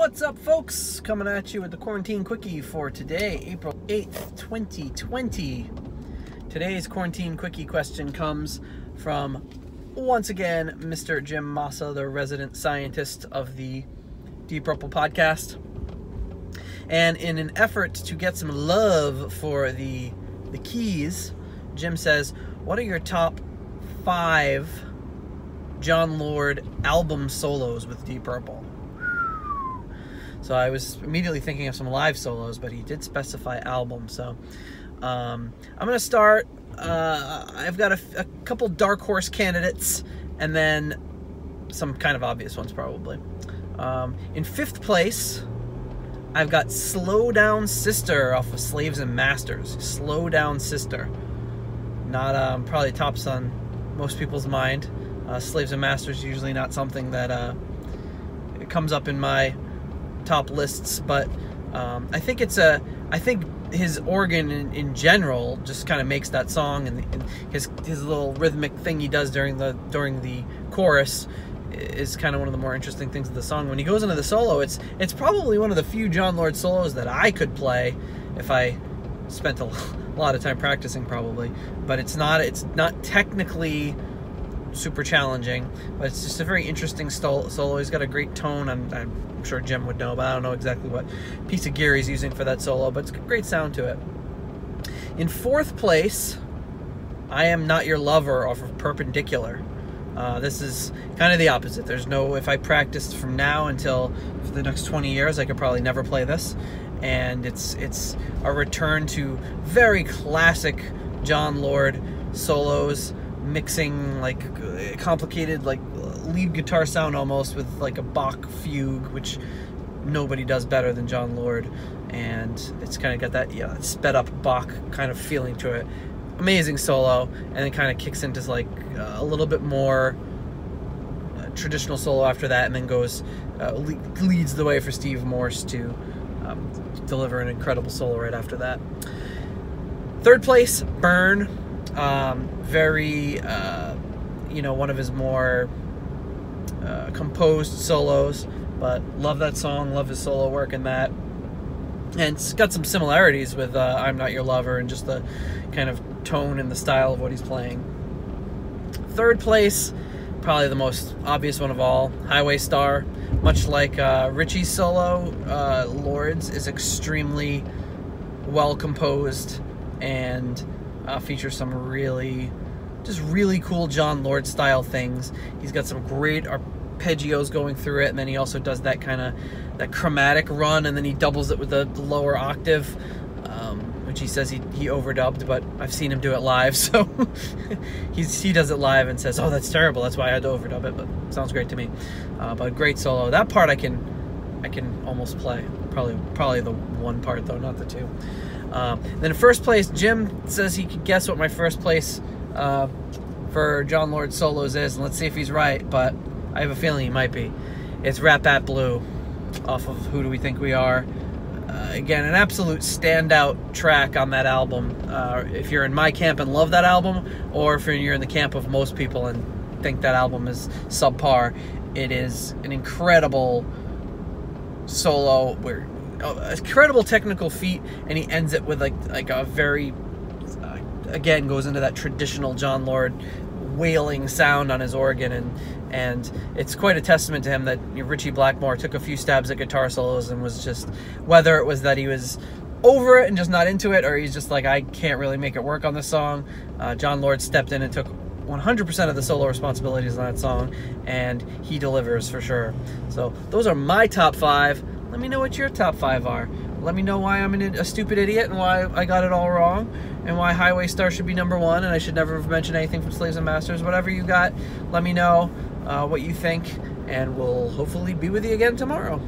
What's up, folks? Coming at you with the quarantine quickie for today, April 8th, 2020. Today's quarantine quickie question comes from, once again, Mr. Jim Massa, the resident scientist of the Deep Purple podcast. And in an effort to get some love for the the keys, Jim says, "What are your top five Jon Lord album solos with Deep Purple?" So I was immediately thinking of some live solos, but he did specify album. So um, I'm gonna start. Uh, I've got a, a couple dark horse candidates, and then some kind of obvious ones probably. Um, in fifth place, I've got Slow Down Sister off of Slaves and Masters. Slow Down Sister. Not um, probably tops on most people's mind. Uh, Slaves and Masters usually not something that uh, comes up in my top lists, but um, I think it's a. I think his organ in, in general just kind of makes that song, and, and his his little rhythmic thing he does during the during the chorus is kind of one of the more interesting things of the song. When he goes into the solo, it's it's probably one of the few Jon Lord solos that I could play if I spent a lot of time practicing, probably. But it's not it's not technically super challenging, but it's just a very interesting solo. He's got a great tone. I'm, I'm sure Jim would know, but I don't know exactly what piece of gear he's using for that solo. But it's a great sound to it. In fourth place, I am not your lover off of Perpendicular. Uh, this is kind of the opposite. There's no, if I practiced from now until for the next 20 years, I could probably never play this. And it's it's a return to very classic Jon Lord solos, mixing like complicated like lead guitar sound almost with like a Bach fugue, which nobody does better than Jon Lord. And it's kind of got that yeah sped up Bach kind of feeling to it amazing solo, and then kind of kicks into like uh, a little bit more uh, traditional solo after that, and then goes uh, le- leads the way for Steve Morse to um, deliver an incredible solo right after that. Third place, Burn, um, very uh, you know one of his more uh, composed solos, but love that song, love his solo work in that and it's got some similarities with uh, "I'm Not Your Lover" and just the kind of tone and the style of what he's playing. Third place, probably the most obvious one of all, Highway Star. Much like uh, Ritchie's solo, uh, Lord's is extremely well composed and uh, features some really, just really cool Jon Lord style things. He's got some great arpeggios going through it, and then he also does that kind of that chromatic run, and then he doubles it with the, the lower octave, um, which he says he, he overdubbed, but I've seen him do it live, so he's, he does it live and says, "Oh, that's terrible. That's why I had to overdub it." But sounds great to me. Uh, but great solo. That part I can I can almost play. Probably probably the one part though, not the two. Um, then first place, Jim says he could guess what my first place uh, for Jon Lord solos is, and let's see if he's right. But I have a feeling he might be. It's Rat Bat Blue off of Who Do We Think We Are. Uh, again, an absolute standout track on that album. Uh, if you're in my camp and love that album, or if you're in the camp of most people and think that album is subpar, it is an incredible solo where incredible technical feat, and he ends it with like like a very uh, again goes into that traditional Jon Lord wailing sound on his organ and and it's quite a testament to him that Ritchie Blackmore took a few stabs at guitar solos and was just whether it was that he was over it and just not into it or he's just like I can't really make it work on this song. Uh, Jon Lord stepped in and took 100% of the solo responsibilities on that song and he delivers for sure. So those are my top five let me know what your top five are let me know why I'm a stupid idiot and why I got it all wrong and why Highway Star should be number one and I should never have mentioned anything from Slaves and Masters. Whatever you got, let me know uh, what you think, and we'll hopefully be with you again tomorrow.